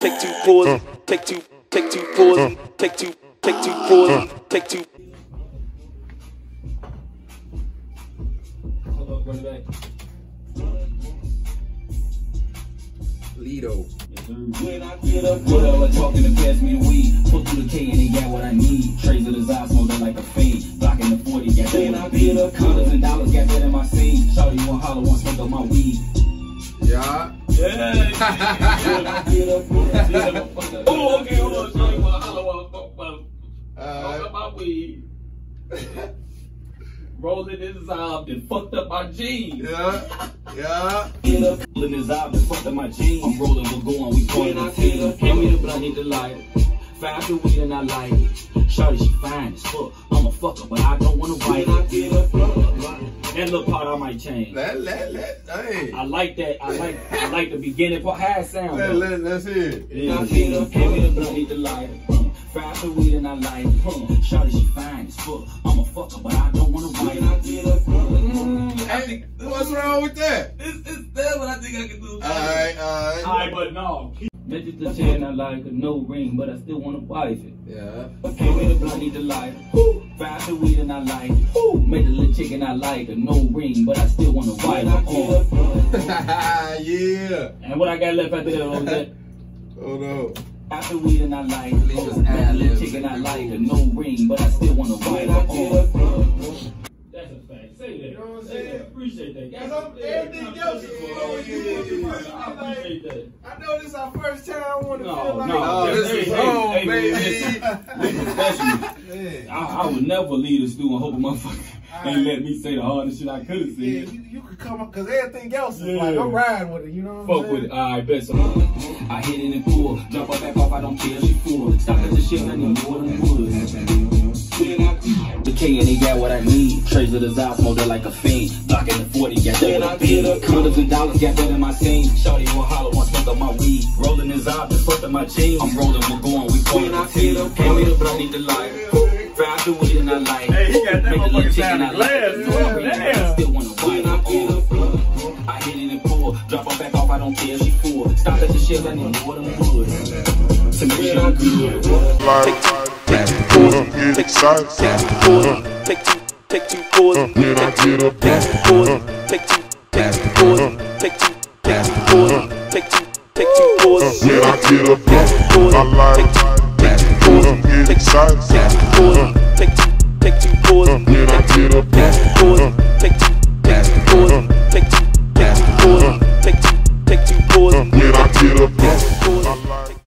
take two pause, mm. take two, take two pause, mm. take two, take two pause, mm. take two. Hold up, run it back. Lito. When I get up, whatever, talking to pass me the weed. Pull through the K and they got what I need. Trays of the Zod smoking like a fiend. Blocking the 40, got that when I get up. Colors and dollars, got that in my scene. Shawty one holler, one smoke up my weed. Yeah. Yeah. oh, okay, hold on. Shawty one holler, one smoke my, smoke up my weed. Rolling his up and fucked up my jeans. Yeah. Yeah. Rolling his up and fucked up my jeans. I'm rolling, we're going, we going to team. Hand me the blunt, hit the lighter. Five the weed and I like it. Shawty, she fine as fuck. I'm a fucker, but I don't wanna bite it. That little part I might change. Let let let. Hey. I like that. I like I like the beginning part. How it sound? Let let let's hear it. Yeah, hand me the blunt, hit the lighter. Five the weed and I like it. Shawty, she fine as fuck. I'm a fucker, but I don't wanna bite it. Mm-hmm. Hey, what's wrong with that? It's, it's that what I think I can do. All right, all right. Alright, but no. Bitches the chain I like a no ring, but I still wanna wife it. Yeah. Give me the blunt, need the lighter. Woo. Five the weed and I like it. Woo. Made the little chicken I like a no ring, but I still wanna wife it. Oh. yeah. And what I got left after that was that. Oh no. After weed and I like oh, it. Woo. Made little chicken I like a no ring, but I still wanna wife it. Oh. That's a fact. Say that. You know what I'm saying? that. Appreciate that. Cause I'm- everything else is flowing, you know, you feel me? I appreciate that. I know this our first time. I want to No, feel like. no, oh, this hey, is home, hey, baby. listen, Especially, Yeah. I, I would never lead us through and hope a motherfucker ain't let me say the hardest shit I could have Yeah, said. you, you could come up because everything else is Yeah. like I'm riding with it. You know what I'm Fuck with it. Alright, bet so. I hit it and pull. Jump up back off, I don't care, she full. Stop at the shit, I need more than woods. The K and they got what I need. Trays of the Zod smoke like a fiend. Blocking the 40, got that what I need. Condoms and dollars, got that in my scene. Shorty one holler, one smoke up my weed. Rolling his out, just fucked up my jeans. I'm rolling, we're going, we going to team. Hand me the blunt, need the lighter. Five the weed and I like. Hey, he got that Make the little motherfucker chicken down I to like. glass, No, yeah. I Damn. Still wanna wipe. I hit it and pull. Drop her back off, I don't care, she full. Stop at the shit, I need more than wood. To make sure I'm good. Take two, take two pause, take two, take two pause, take two, take two pause, take two, take two pause, take two, take two pause, take two, take two pause, take two, take two pause. When I get up, Take two pause, I like take two, pause, take two, take two pause, take two, take two pause, When I get up,